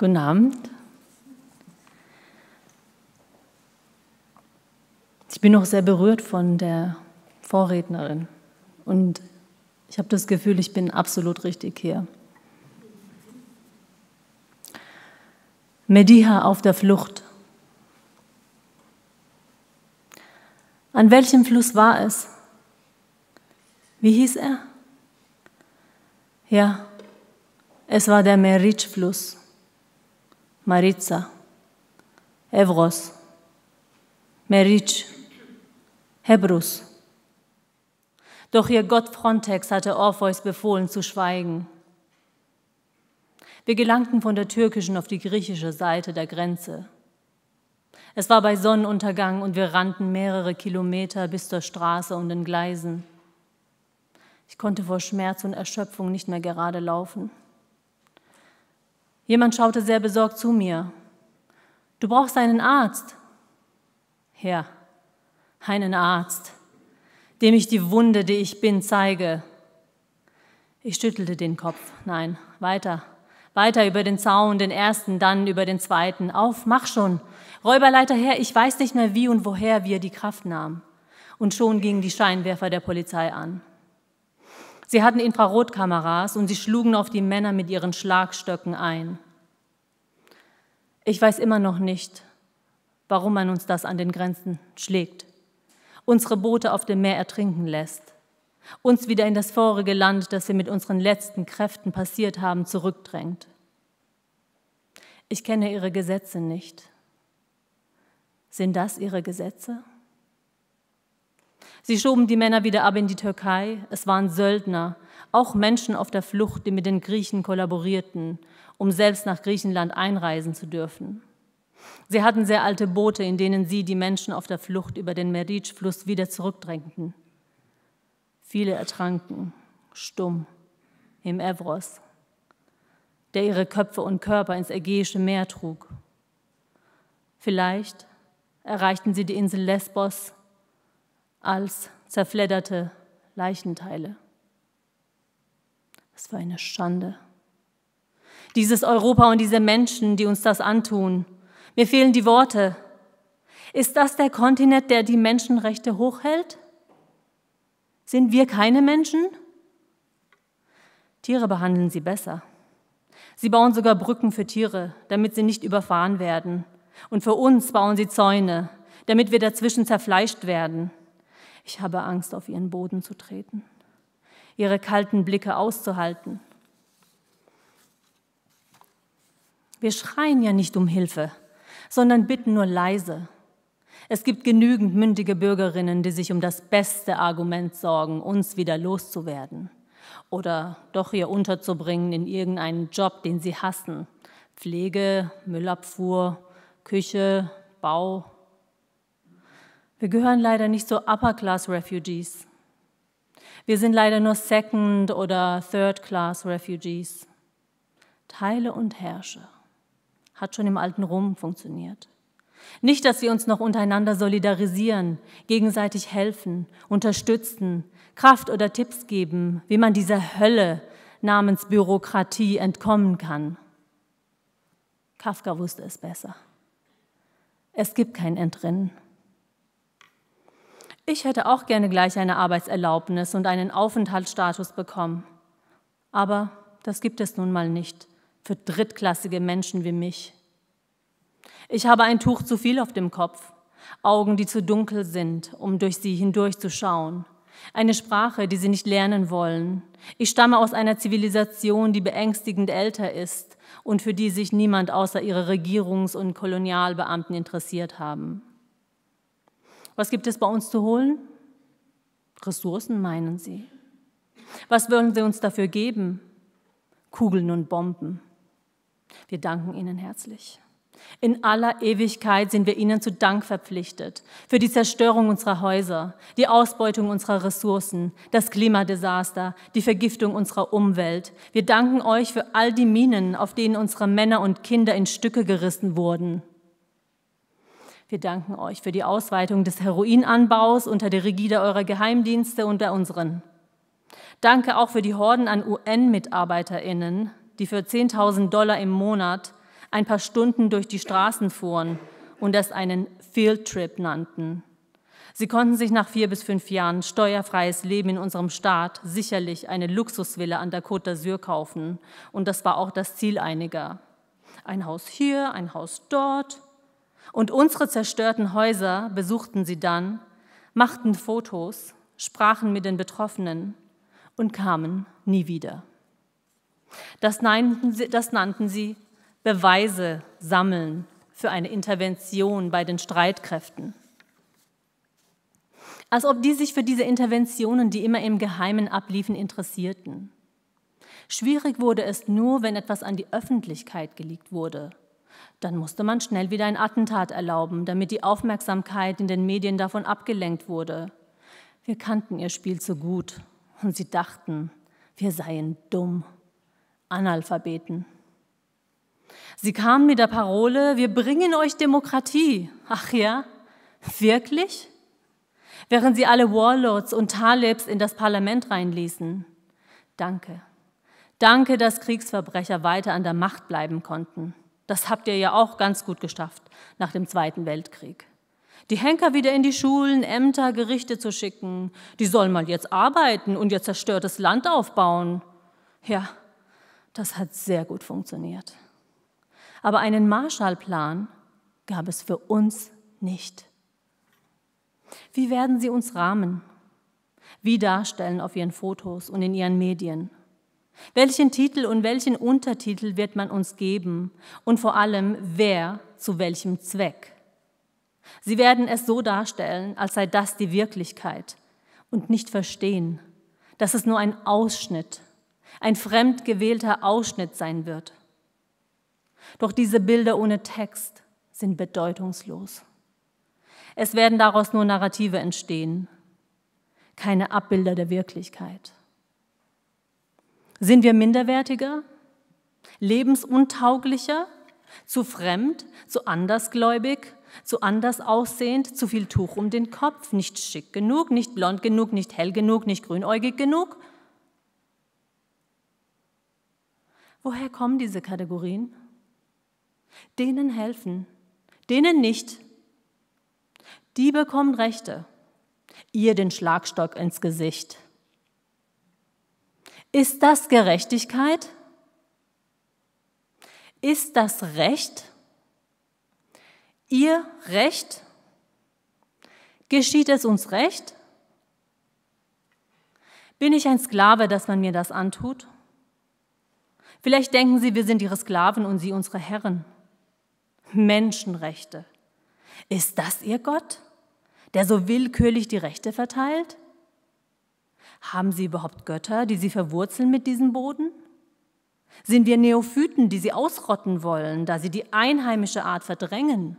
Guten Abend. Ich bin noch sehr berührt von der Vorrednerin und ich habe das Gefühl, ich bin absolut richtig hier. Mediha auf der Flucht. An welchem Fluss war es? Wie hieß er? Ja, es war der Meritsch-Fluss. Maritza, Evros, Meritsch, Hebrus. Doch ihr Gott Frontex hatte Orpheus befohlen zu schweigen. Wir gelangten von der türkischen auf die griechische Seite der Grenze. Es war bei Sonnenuntergang und wir rannten mehrere Kilometer bis zur Straße und den Gleisen. Ich konnte vor Schmerz und Erschöpfung nicht mehr gerade laufen. Jemand schaute sehr besorgt zu mir. Du brauchst einen Arzt. Ja, einen Arzt, dem ich die Wunde, die ich bin, zeige. Ich schüttelte den Kopf. Nein, weiter. Weiter über den Zaun, den ersten, dann über den zweiten. Auf, mach schon. Räuberleiter her, ich weiß nicht mehr wie und woher wir die Kraft nahmen. Und schon gingen die Scheinwerfer der Polizei an. Sie hatten Infrarotkameras und sie schlugen auf die Männer mit ihren Schlagstöcken ein. Ich weiß immer noch nicht, warum man uns das an den Grenzen schlägt, unsere Boote auf dem Meer ertrinken lässt, uns wieder in das vorige Land, das wir mit unseren letzten Kräften passiert haben, zurückdrängt. Ich kenne ihre Gesetze nicht. Sind das ihre Gesetze? Sie schoben die Männer wieder ab in die Türkei. Es waren Söldner, auch Menschen auf der Flucht, die mit den Griechen kollaborierten, um selbst nach Griechenland einreisen zu dürfen. Sie hatten sehr alte Boote, in denen sie die Menschen auf der Flucht über den Meric-Fluss wieder zurückdrängten. Viele ertranken, stumm, im Evros, der ihre Köpfe und Körper ins Ägäische Meer trug. Vielleicht erreichten sie die Insel Lesbos als zerfledderte Leichenteile. Was für eine Schande. Dieses Europa und diese Menschen, die uns das antun. Mir fehlen die Worte. Ist das der Kontinent, der die Menschenrechte hochhält? Sind wir keine Menschen? Tiere behandeln sie besser. Sie bauen sogar Brücken für Tiere, damit sie nicht überfahren werden. Und für uns bauen sie Zäune, damit wir dazwischen zerfleischt werden. Ich habe Angst, auf ihren Boden zu treten, ihre kalten Blicke auszuhalten. Wir schreien ja nicht um Hilfe, sondern bitten nur leise. Es gibt genügend mündige Bürgerinnen, die sich um das beste Argument sorgen, uns wieder loszuwerden oder doch hier unterzubringen in irgendeinen Job, den sie hassen. Pflege, Müllabfuhr, Küche, Bau, wir gehören leider nicht zu Upper-Class-Refugees. Wir sind leider nur Second- oder Third-Class-Refugees. Teile und herrsche. Hat schon im alten Rom funktioniert. Nicht, dass wir uns noch untereinander solidarisieren, gegenseitig helfen, unterstützen, Kraft oder Tipps geben, wie man dieser Hölle namens Bürokratie entkommen kann. Kafka wusste es besser. Es gibt kein Entrinnen. Ich hätte auch gerne gleich eine Arbeitserlaubnis und einen Aufenthaltsstatus bekommen. Aber das gibt es nun mal nicht für drittklassige Menschen wie mich. Ich habe ein Tuch zu viel auf dem Kopf, Augen, die zu dunkel sind, um durch sie hindurchzuschauen, eine Sprache, die sie nicht lernen wollen. Ich stamme aus einer Zivilisation, die beängstigend älter ist und für die sich niemand außer ihre Regierungs- und Kolonialbeamten interessiert haben. Was gibt es bei uns zu holen? Ressourcen, meinen Sie. Was wollen Sie uns dafür geben? Kugeln und Bomben. Wir danken Ihnen herzlich. In aller Ewigkeit sind wir Ihnen zu Dank verpflichtet für die Zerstörung unserer Häuser, die Ausbeutung unserer Ressourcen, das Klimadesaster, die Vergiftung unserer Umwelt. Wir danken euch für all die Minen, auf denen unsere Männer und Kinder in Stücke gerissen wurden. Wir danken euch für die Ausweitung des Heroinanbaus unter der Rigide eurer Geheimdienste und der unseren. Danke auch für die Horden an UN-MitarbeiterInnen, die für 10.000 Dollar im Monat ein paar Stunden durch die Straßen fuhren und es einen Fieldtrip nannten. Sie konnten sich nach vier bis fünf Jahren steuerfreies Leben in unserem Staat sicherlich eine Luxusvilla an der Côte d'Azur kaufen. Und das war auch das Ziel einiger. Ein Haus hier, ein Haus dort. Und unsere zerstörten Häuser besuchten sie dann, machten Fotos, sprachen mit den Betroffenen und kamen nie wieder. Das nannten sie, das nannten sie Beweise sammeln für eine Intervention bei den Streitkräften. Als ob die sich für diese Interventionen, die immer im Geheimen abliefen, interessierten. Schwierig wurde es nur, wenn etwas an die Öffentlichkeit gelegt wurde. Dann musste man schnell wieder ein Attentat erlauben, damit die Aufmerksamkeit in den Medien davon abgelenkt wurde. Wir kannten ihr Spiel zu gut und sie dachten, wir seien dumm, Analphabeten. Sie kamen mit der Parole, wir bringen euch Demokratie. Ach ja, wirklich? Während sie alle Warlords und Talibs in das Parlament reinließen. Danke. Danke, dass Kriegsverbrecher weiter an der Macht bleiben konnten. Das habt ihr ja auch ganz gut geschafft nach dem Zweiten Weltkrieg. Die Henker wieder in die Schulen, Ämter, Gerichte zu schicken. Die sollen mal jetzt arbeiten und ihr zerstörtes Land aufbauen. Ja, das hat sehr gut funktioniert. Aber einen Marshallplan gab es für uns nicht. Wie werden Sie uns rahmen? Wie darstellen auf Ihren Fotos und in Ihren Medien? Welchen Titel und welchen Untertitel wird man uns geben? Und vor allem, wer zu welchem Zweck? Sie werden es so darstellen, als sei das die Wirklichkeit und nicht verstehen, dass es nur ein Ausschnitt ein fremd gewählter Ausschnitt sein wird. Doch diese Bilder ohne Text sind bedeutungslos. Es werden daraus nur Narrative entstehen, keine Abbilder der Wirklichkeit. Sind wir minderwertiger, lebensuntauglicher, zu fremd, zu andersgläubig, zu anders aussehend, zu viel Tuch um den Kopf, nicht schick genug, nicht blond genug, nicht hell genug, nicht grünäugig genug? Woher kommen diese Kategorien? Denen helfen, denen nicht. Die bekommen Rechte, ihr den Schlagstock ins Gesicht. Ist das Gerechtigkeit? Ist das Recht? Ihr Recht? Geschieht es uns recht? Bin ich ein Sklave, dass man mir das antut? Vielleicht denken Sie, wir sind Ihre Sklaven und Sie unsere Herren. Menschenrechte. Ist das Ihr Gott, der so willkürlich die Rechte verteilt? Haben Sie überhaupt Götter, die Sie verwurzeln mit diesem Boden? Sind wir Neophyten, die Sie ausrotten wollen, da Sie die einheimische Art verdrängen?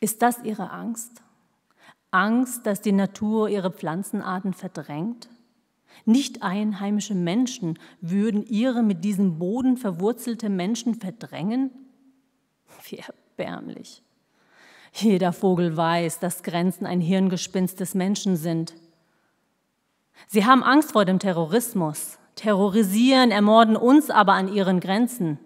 Ist das Ihre Angst? Angst, dass die Natur ihre Pflanzenarten verdrängt? Nicht einheimische Menschen würden ihre mit diesem Boden verwurzelte Menschen verdrängen? Wie erbärmlich. Jeder Vogel weiß, dass Grenzen ein Hirngespinst des Menschen sind. Sie haben Angst vor dem Terrorismus, terrorisieren, ermorden uns aber an ihren Grenzen.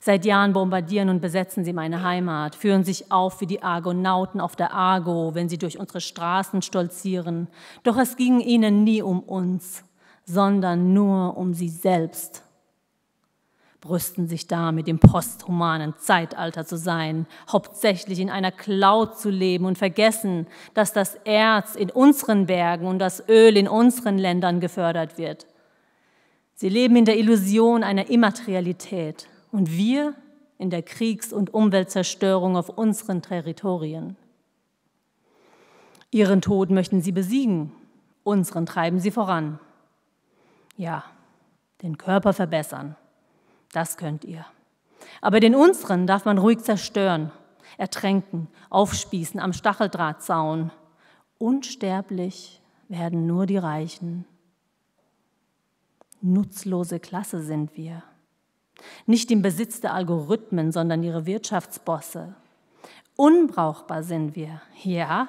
Seit Jahren bombardieren und besetzen sie meine Heimat, führen sich auf wie die Argonauten auf der Argo, wenn sie durch unsere Straßen stolzieren. Doch es ging ihnen nie um uns, sondern nur um sie selbst. Brüsten sich damit, im posthumanen Zeitalter zu sein, hauptsächlich in einer Cloud zu leben und vergessen, dass das Erz in unseren Bergen und das Öl in unseren Ländern gefördert wird. Sie leben in der Illusion einer Immaterialität und wir in der Kriegs- und Umweltzerstörung auf unseren Territorien. Ihren Tod möchten sie besiegen, unseren treiben sie voran. Ja, den Körper verbessern, das könnt ihr. Aber den unseren darf man ruhig zerstören, ertränken, aufspießen, am Stacheldrahtzaun. Unsterblich werden nur die Reichen. Nutzlose Klasse sind wir. Nicht im Besitz der Algorithmen, sondern ihre Wirtschaftsbosse. Unbrauchbar sind wir. Ja,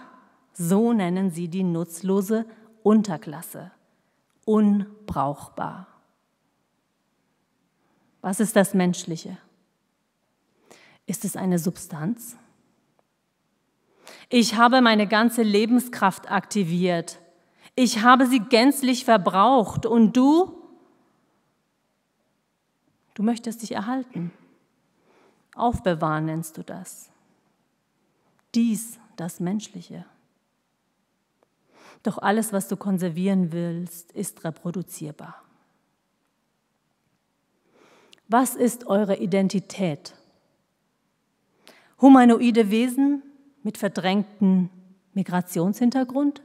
so nennen sie die nutzlose Unterklasse. unbrauchbar. Was ist das Menschliche? Ist es eine Substanz? Ich habe meine ganze Lebenskraft aktiviert. Ich habe sie gänzlich verbraucht. Und du? Du möchtest dich erhalten. Aufbewahren nennst du das. Dies das Menschliche. Doch alles, was du konservieren willst, ist reproduzierbar. Was ist eure Identität? Humanoide Wesen mit verdrängtem Migrationshintergrund?